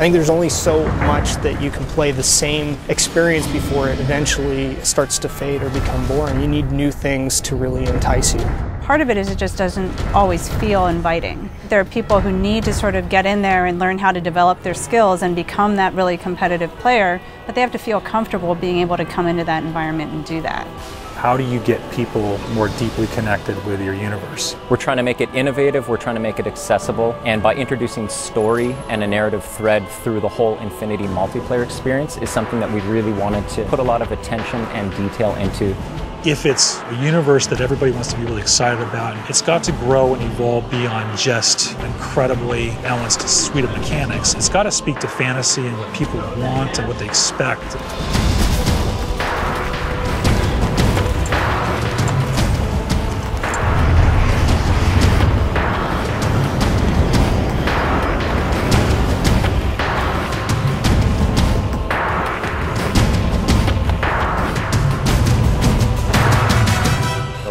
think there's only so much that you can play the same experience before it eventually starts to fade or become boring. You need new things to really entice you. Part of it is it just doesn't always feel inviting. There are people who need to sort of get in there and learn how to develop their skills and become that really competitive player, but they have to feel comfortable being able to come into that environment and do that. How do you get people more deeply connected with your universe? We're trying to make it innovative, we're trying to make it accessible, and by introducing story and a narrative thread through the whole Infinity multiplayer experience is something that we really wanted to put a lot of attention and detail into if it's a universe that everybody wants to be really excited about, it's got to grow and evolve beyond just an incredibly balanced suite of mechanics. It's got to speak to fantasy and what people want and what they expect.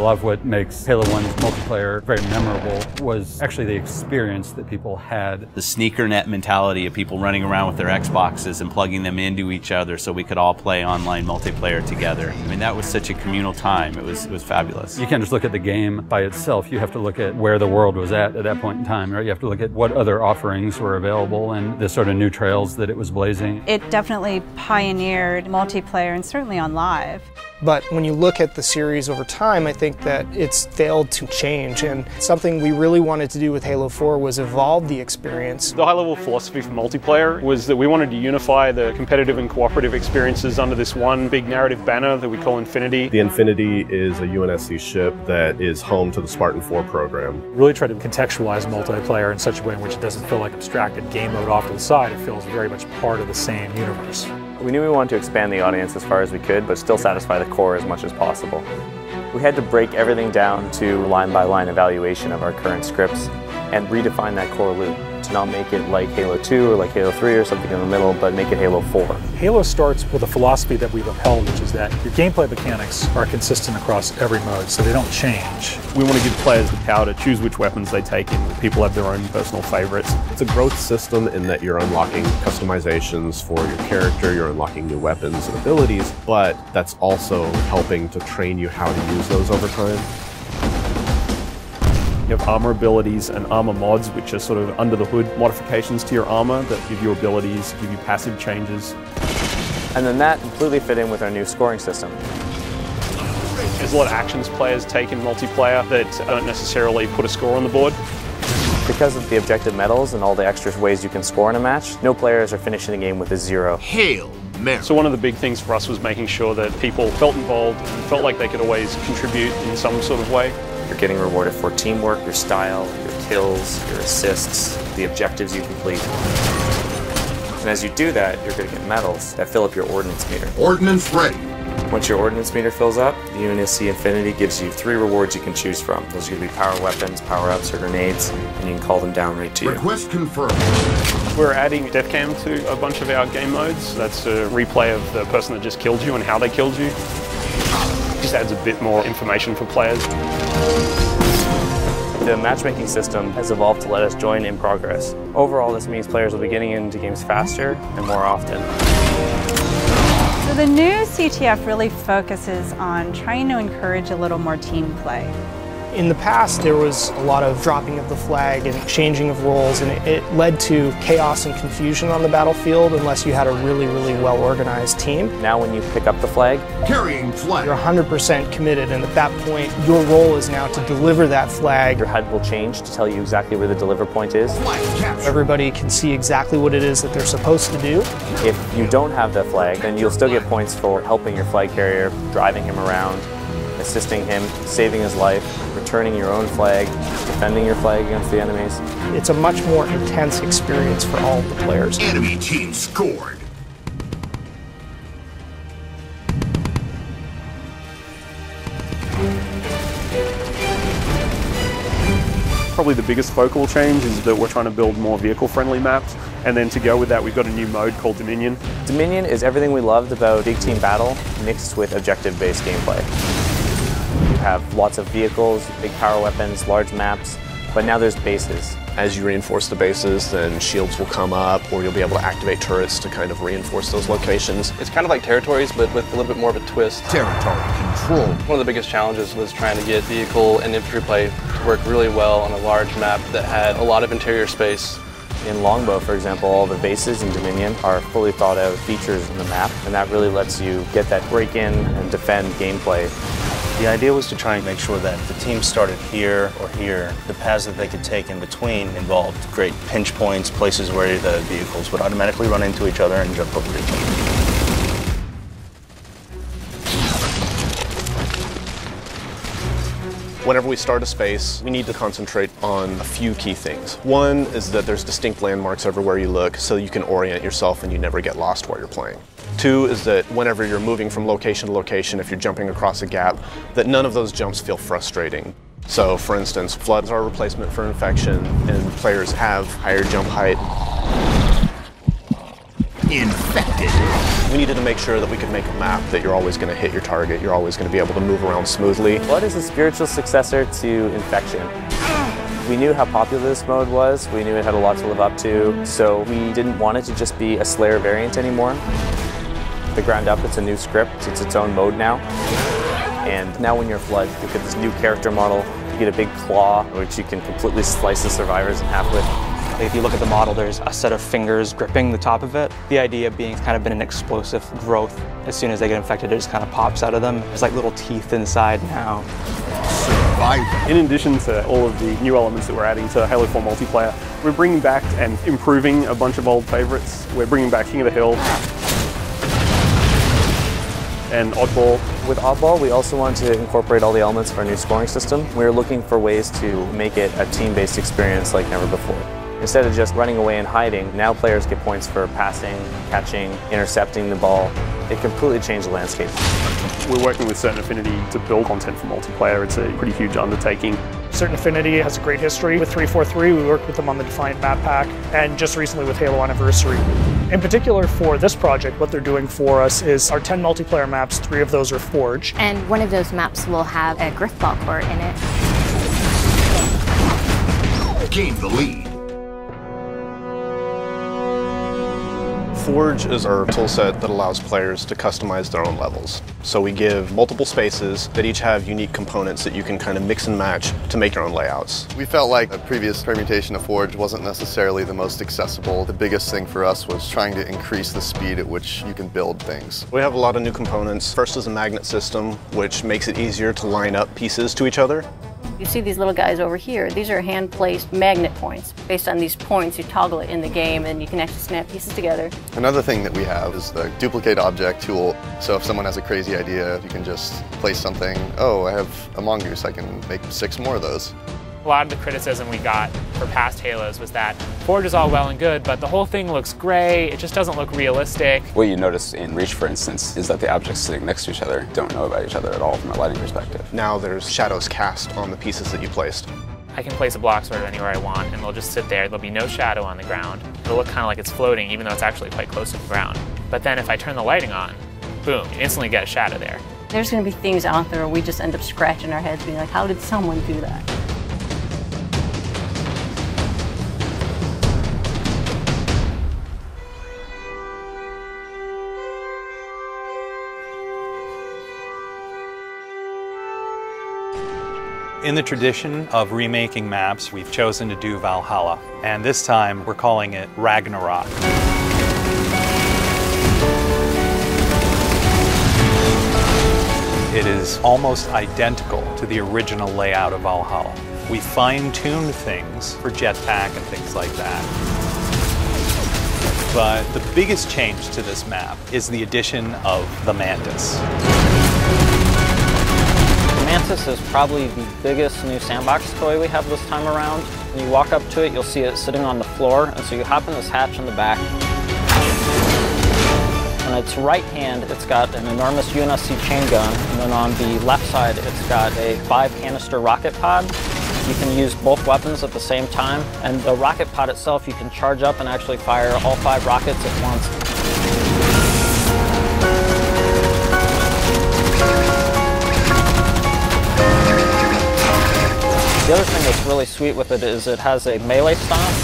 Lot of what makes Halo 1's multiplayer very memorable was actually the experience that people had. The sneaker net mentality of people running around with their Xboxes and plugging them into each other so we could all play online multiplayer together. I mean, that was such a communal time. It was, it was fabulous. You can't just look at the game by itself. You have to look at where the world was at at that point in time, right? You have to look at what other offerings were available and the sort of new trails that it was blazing. It definitely pioneered multiplayer and certainly on live. But when you look at the series over time, I think that it's failed to change. And something we really wanted to do with Halo 4 was evolve the experience. The high level philosophy for multiplayer was that we wanted to unify the competitive and cooperative experiences under this one big narrative banner that we call Infinity. The Infinity is a UNSC ship that is home to the Spartan 4 program. Really try to contextualize multiplayer in such a way in which it doesn't feel like abstracted game mode off to the side. It feels very much part of the same universe. We knew we wanted to expand the audience as far as we could, but still satisfy the core as much as possible. We had to break everything down to line by line evaluation of our current scripts and redefine that core loop to not make it like Halo 2 or like Halo 3 or something in the middle, but make it Halo 4. Halo starts with a philosophy that we've upheld, which is that your gameplay mechanics are consistent across every mode, so they don't change. We want to give players the power to choose which weapons they take in. People have their own personal favorites. It's a growth system in that you're unlocking customizations for your character, you're unlocking new weapons and abilities, but that's also helping to train you how to use those over time. You have armor abilities and armor mods, which are sort of under the hood modifications to your armor that give you abilities, give you passive changes. And then that completely fit in with our new scoring system. There's a lot of actions players take in multiplayer that don't necessarily put a score on the board. Because of the objective medals and all the extra ways you can score in a match, no players are finishing the game with a zero. Hail Mary. So one of the big things for us was making sure that people felt involved and felt like they could always contribute in some sort of way. You're getting rewarded for teamwork, your style, your kills, your assists, the objectives you complete. And as you do that, you're going to get medals that fill up your ordnance meter. Ordnance ready. Once your ordnance meter fills up, the UNSC Infinity gives you three rewards you can choose from. Those are going to be power weapons, power-ups, or grenades, and you can call them down right to you. Request confirmed. We're adding death cam to a bunch of our game modes. That's a replay of the person that just killed you and how they killed you. Just adds a bit more information for players. The matchmaking system has evolved to let us join in progress. Overall, this means players will be getting into games faster and more often. So the new CTF really focuses on trying to encourage a little more team play. In the past, there was a lot of dropping of the flag and changing of roles, and it led to chaos and confusion on the battlefield unless you had a really, really well organized team. Now, when you pick up the flag, carrying flag, you're 100% committed, and at that point, your role is now to deliver that flag. Your HUD will change to tell you exactly where the deliver point is. Everybody can see exactly what it is that they're supposed to do. If you don't have that flag, then you'll still get points for helping your flag carrier, driving him around, assisting him, saving his life, returning your own flag, defending your flag against the enemies. It's a much more intense experience for all the players. Enemy team scored. Probably the biggest focal change is that we're trying to build more vehicle-friendly maps, and then to go with that, we've got a new mode called Dominion. Dominion is everything we loved about big team battle mixed with objective-based gameplay. You have lots of vehicles, big power weapons, large maps, but now there's bases. As you reinforce the bases, then shields will come up, or you'll be able to activate turrets to kind of reinforce those locations. It's kind of like territories, but with a little bit more of a twist. Territory control. One of the biggest challenges was trying to get vehicle and infantry play to work really well on a large map that had a lot of interior space. In Longbow, for example, all the bases in Dominion are fully thought out features in the map, and that really lets you get that break in and defend gameplay. The idea was to try and make sure that the team started here or here. The paths that they could take in between involved great pinch points, places where the vehicles would automatically run into each other and jump over each other. Whenever we start a space, we need to concentrate on a few key things. One is that there's distinct landmarks everywhere you look so you can orient yourself and you never get lost while you're playing. Two is that whenever you're moving from location to location, if you're jumping across a gap, that none of those jumps feel frustrating. So for instance, floods are a replacement for infection and players have higher jump height. Infected. We needed to make sure that we could make a map that you're always going to hit your target, you're always going to be able to move around smoothly. Flood is a spiritual successor to Infection. We knew how popular this mode was, we knew it had a lot to live up to, so we didn't want it to just be a Slayer variant anymore. The ground up, it's a new script, it's its own mode now. And now when you're Flood, you get this new character model, you get a big claw, which you can completely slice the survivors in half with. If you look at the model, there's a set of fingers gripping the top of it. The idea being it's kind of been an explosive growth. As soon as they get infected, it just kind of pops out of them. There's like little teeth inside now. Survivor. In addition to all of the new elements that we're adding to Halo 4 multiplayer, we're bringing back and improving a bunch of old favorites. We're bringing back King of the Hill and Oddball. With Oddball, we also want to incorporate all the elements of our new scoring system. We're looking for ways to make it a team-based experience like never before. Instead of just running away and hiding, now players get points for passing, catching, intercepting the ball. It completely changed the landscape. We're working with Certain Affinity to build content for multiplayer. It's a pretty huge undertaking. Certain Affinity has a great history with 343. We worked with them on the Defiant map pack and just recently with Halo Anniversary. In particular for this project, what they're doing for us is our 10 multiplayer maps, three of those are Forge. And one of those maps will have a Griffball court in it. Gain the lead. Forge is our toolset that allows players to customize their own levels. So we give multiple spaces that each have unique components that you can kind of mix and match to make your own layouts. We felt like the previous permutation of Forge wasn't necessarily the most accessible. The biggest thing for us was trying to increase the speed at which you can build things. We have a lot of new components. First is a magnet system, which makes it easier to line up pieces to each other. You see these little guys over here. These are hand-placed magnet points. Based on these points, you toggle it in the game and you can actually snap pieces together. Another thing that we have is the duplicate object tool. So if someone has a crazy idea, you can just place something. Oh, I have a mongoose. I can make six more of those. A lot of the criticism we got for past Halos was that Forge is all well and good, but the whole thing looks gray, it just doesn't look realistic. What you notice in Reach, for instance, is that the objects sitting next to each other don't know about each other at all from a lighting perspective. Now there's shadows cast on the pieces that you placed. I can place a block sort of anywhere I want, and they'll just sit there. There'll be no shadow on the ground. It'll look kind of like it's floating, even though it's actually quite close to the ground. But then if I turn the lighting on, boom, you instantly get a shadow there. There's going to be things out there where we just end up scratching our heads being like, how did someone do that? In the tradition of remaking maps, we've chosen to do Valhalla, and this time we're calling it Ragnarok. It is almost identical to the original layout of Valhalla. We fine-tuned things for jetpack and things like that. But the biggest change to this map is the addition of the Mantis. Mantis is probably the biggest new sandbox toy we have this time around. When you walk up to it, you'll see it sitting on the floor, and so you hop in this hatch in the back. On its right hand, it's got an enormous UNSC chain gun, and then on the left side, it's got a five canister rocket pod. You can use both weapons at the same time, and the rocket pod itself, you can charge up and actually fire all five rockets at once. The other thing that's really sweet with it is it has a melee stomp.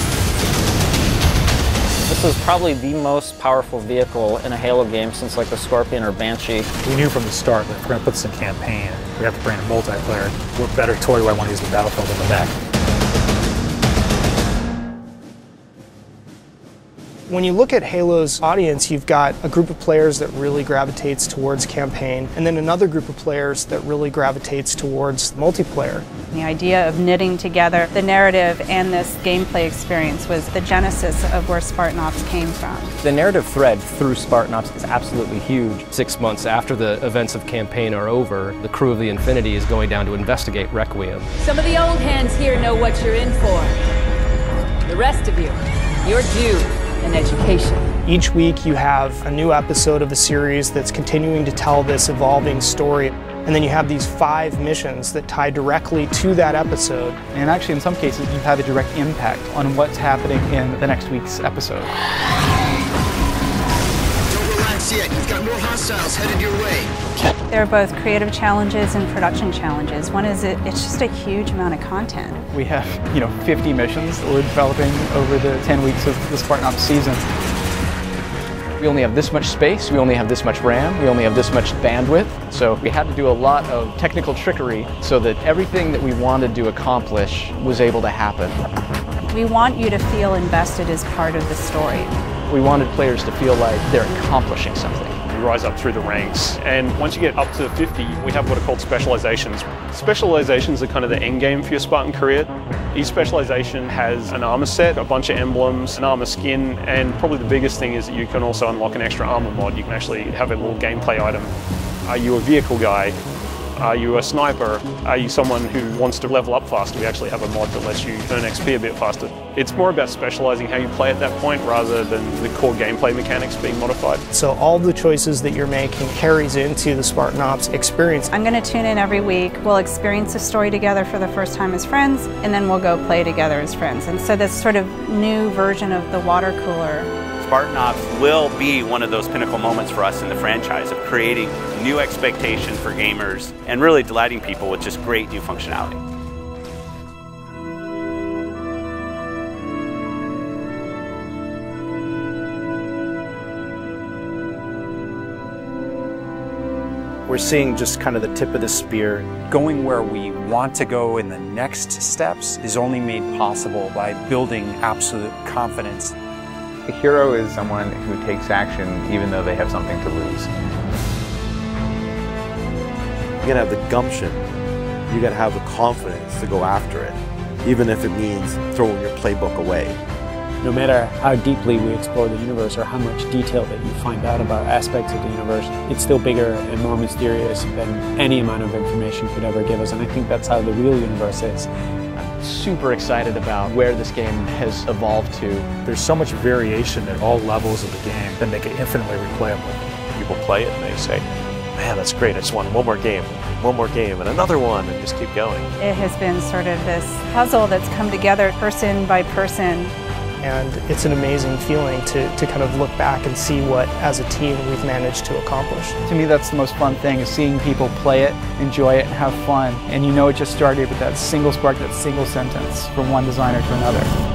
This is probably the most powerful vehicle in a Halo game since like the Scorpion or Banshee. We knew from the start that if we're going to put this in campaign, we have to bring in multiplayer. What better toy do I want to use in Battlefield than the mech? When you look at Halo's audience, you've got a group of players that really gravitates towards campaign, and then another group of players that really gravitates towards multiplayer. The idea of knitting together the narrative and this gameplay experience was the genesis of where Spartan Ops came from. The narrative thread through Spartan Ops is absolutely huge. Six months after the events of campaign are over, the crew of the Infinity is going down to investigate Requiem. Some of the old hands here know what you're in for. The rest of you, you're due an education. Each week you have a new episode of a series that's continuing to tell this evolving story. And then you have these five missions that tie directly to that episode. And actually, in some cases, you have a direct impact on what's happening in the next week's episode. Don't relax yet. You've got more hostiles headed your way. There are both creative challenges and production challenges. One is it, it's just a huge amount of content. We have, you know, 50 missions that we're developing over the 10 weeks of the Spartan Ops season. We only have this much space, we only have this much RAM, we only have this much bandwidth. So we had to do a lot of technical trickery so that everything that we wanted to accomplish was able to happen. We want you to feel invested as part of the story. We wanted players to feel like they're accomplishing something. You rise up through the ranks, and once you get up to 50, we have what are called specializations. Specializations are kind of the end game for your Spartan career. Each specialization has an armor set, a bunch of emblems, an armor skin, and probably the biggest thing is that you can also unlock an extra armor mod. You can actually have a little gameplay item. Are you a vehicle guy? Are you a sniper? Are you someone who wants to level up faster? We actually have a mod that lets you earn XP a bit faster. It's more about specializing how you play at that point rather than the core gameplay mechanics being modified. So all the choices that you're making carries into the Spartan Ops experience. I'm going to tune in every week. We'll experience the story together for the first time as friends, and then we'll go play together as friends. And so this sort of new version of the water cooler Spartan Ops will be one of those pinnacle moments for us in the franchise of creating new expectation for gamers and really delighting people with just great new functionality. We're seeing just kind of the tip of the spear. Going where we want to go in the next steps is only made possible by building absolute confidence a hero is someone who takes action even though they have something to lose. You gotta have the gumption. You gotta have the confidence to go after it, even if it means throwing your playbook away. No matter how deeply we explore the universe or how much detail that you find out about aspects of the universe, it's still bigger and more mysterious than any amount of information could ever give us. And I think that's how the real universe is super excited about where this game has evolved to. There's so much variation at all levels of the game that make it infinitely replayable. People play it and they say, man, that's great, I just want one more game, one more game, and another one, and just keep going. It has been sort of this puzzle that's come together person by person and it's an amazing feeling to, to kind of look back and see what, as a team, we've managed to accomplish. To me, that's the most fun thing, is seeing people play it, enjoy it, and have fun. And you know it just started with that single spark, that single sentence from one designer to another.